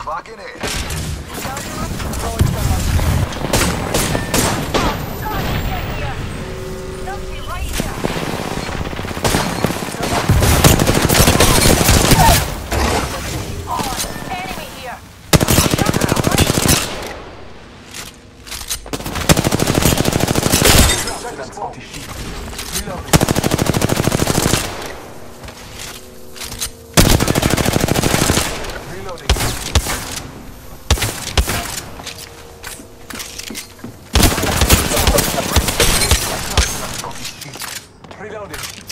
clocking in. Reloading. Reloading. Reloading.